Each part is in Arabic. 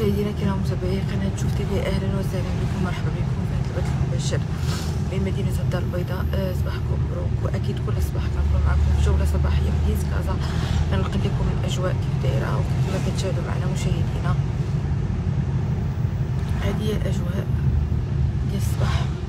مشاهدينا الكرام متابعي قناة شوف تي في أهلا وسهلا بكم مرحبا بكم في هذا البث المباشر. من مدينة الدار البيضاء آه، صباحكم مبروك وأكيد كل صباح كنكون معكم في جولة صباحية من ديز كازا. كنلقي لكم الأجواء كيف دايرة وكيف ما كتشاهدوا معنا مشاهدينا. هذه هي الأجواء ديال الصباح.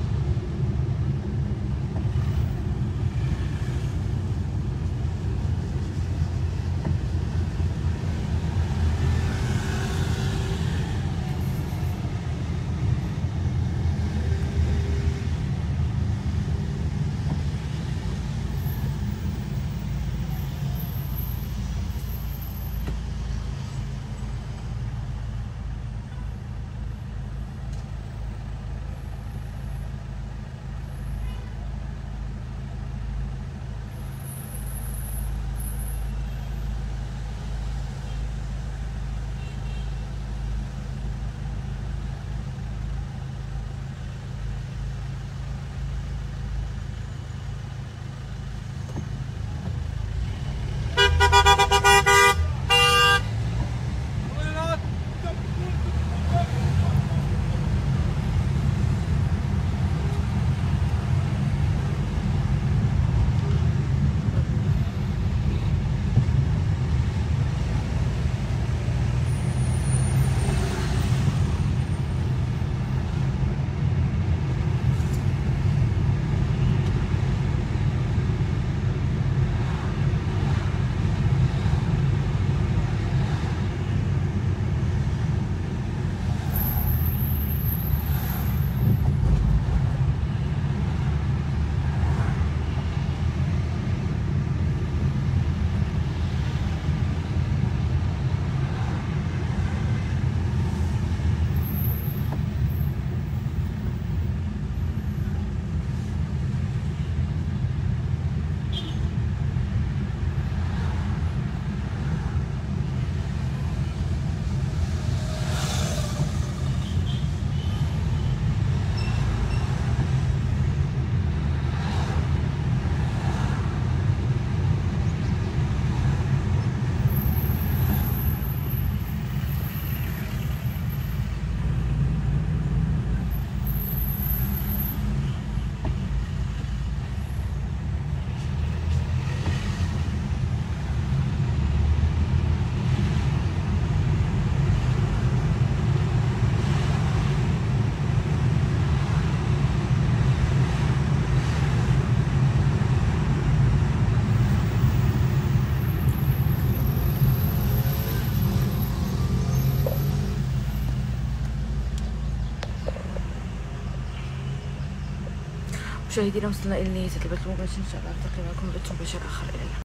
مشاهدينا وصلنا إلى نهايه البث المباشر إن شاء الله. نلتقي معكم بث مباشر آخر. إلى